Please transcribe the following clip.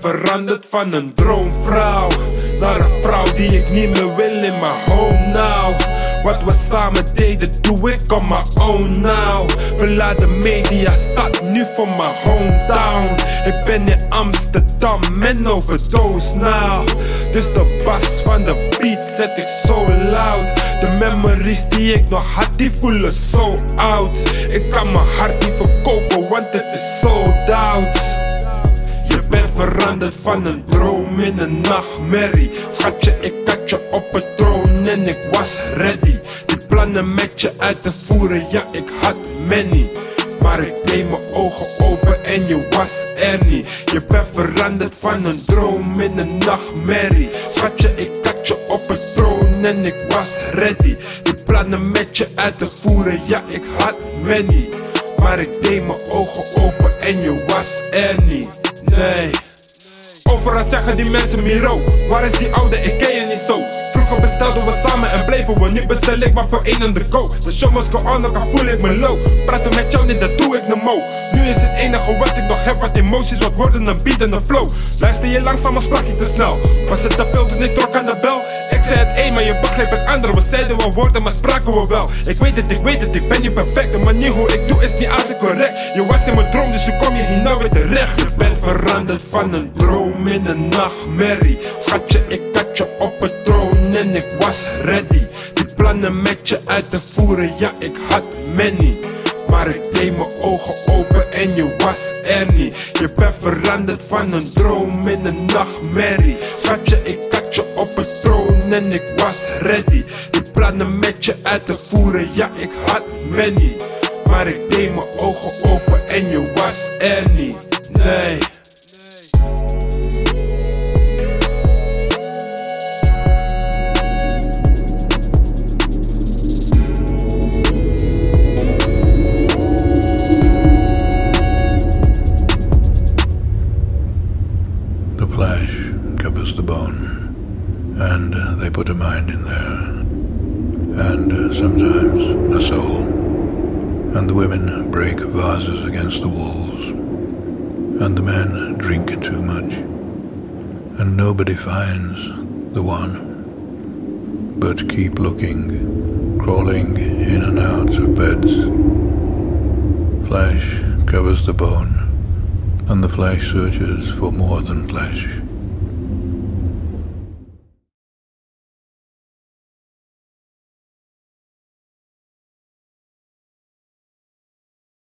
veranderd van een droomvrouw Naar een vrouw die ik niet meer wil in mijn home now wat we samen deden, doe ik on my own now. Verlaat de media, stad nu voor mijn hometown. Ik ben in Amsterdam en overdose now. Dus de bas van de beat zet ik zo loud. De memories die ik nog had, die voelen zo oud. Ik kan mijn hart niet verkopen, want het is sold out. Veranderd van een droom in een nachtmerrie. Schatje, ik had je op het troon en ik was ready. Die plannen met je uit te voeren, ja, ik had many. Maar ik deed mijn ogen open en je was er niet. Je bent veranderd van een droom in een nachtmerrie. Schatje, ik had je op het troon en ik was ready. Die plannen met je uit te voeren, ja, ik had many. Maar ik deed mijn ogen open en je was er niet. Nee. Overal zeggen die mensen Miro, waar is die oude, ik ken je niet zo. Vroeger bestelden we samen en bleven we, nu bestel ik maar voor één en de go. De show must go on, dan voel ik me low. Praten met jou, niet dat doe ik no mo. Nu is het enige wat ik nog heb, wat emoties, wat woorden, een beat en een flow. Luister je langzaam, maar sprak je te snel. Was het te veel toen ik trok aan de bel? Ik zei het een, maar je begreep het andere We zeiden wel woorden, maar spraken we wel. Ik weet het, ik weet het, ik ben niet perfect. De manier hoe ik doe is niet altijd correct. Je was in mijn droom, dus hoe kom je hier nou weer terecht? Je bent veranderd van een droom in een nachtmerrie. Schatje, ik had je op het troon en ik was ready. Die plannen met je uit te voeren, ja ik had many. Maar ik deed mijn ogen open en je was er niet. Je bent veranderd van een droom in een nachtmerrie. Schatje, ik en ik was ready. Die plannen met je uit te voeren, ja ik had many. Maar ik deed mijn ogen open en je was er niet. Nee and uh, they put a mind in there, and uh, sometimes a soul. And the women break vases against the walls, and the men drink too much, and nobody finds the one, but keep looking, crawling in and out of beds. Flesh covers the bone, and the flesh searches for more than flesh.